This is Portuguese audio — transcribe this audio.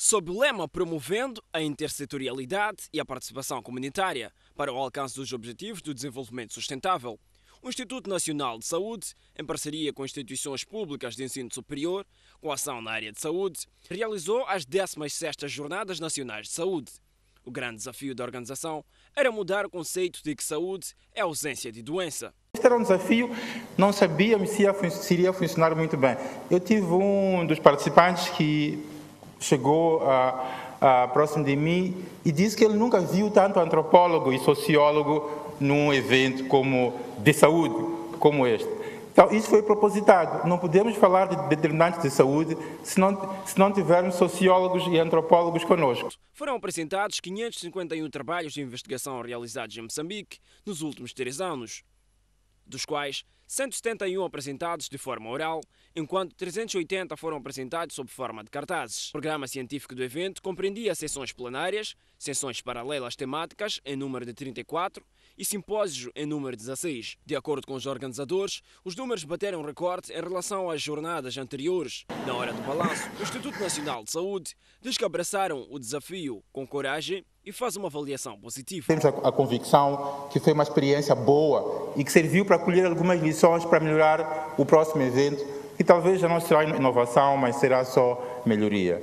sob o lema promovendo a intersetorialidade e a participação comunitária para o alcance dos Objetivos do Desenvolvimento Sustentável. O Instituto Nacional de Saúde, em parceria com instituições públicas de ensino superior, com ação na área de saúde, realizou as 16º Jornadas Nacionais de Saúde. O grande desafio da organização era mudar o conceito de que saúde é ausência de doença. Este era um desafio, não sabíamos se iria funcionar muito bem. Eu tive um dos participantes que chegou a, a, próximo de mim e disse que ele nunca viu tanto antropólogo e sociólogo num evento como de saúde como este. Então, isso foi propositado. Não podemos falar de determinantes de saúde se não, se não tivermos sociólogos e antropólogos conosco. Foram apresentados 551 trabalhos de investigação realizados em Moçambique nos últimos três anos, dos quais 171 apresentados de forma oral, enquanto 380 foram apresentados sob forma de cartazes. O programa científico do evento compreendia sessões plenárias, sessões paralelas temáticas em número de 34 e simpósios em número de 16. De acordo com os organizadores, os números bateram recorde em relação às jornadas anteriores. Na hora do balanço, o Instituto Nacional de Saúde diz que abraçaram o desafio com coragem e faz uma avaliação positiva. Temos a, a, convicção que foi uma experiência boa e que serviu para colher algumas lições para melhorar o próximo evento, que talvez já não será inovação, mas será só melhoria.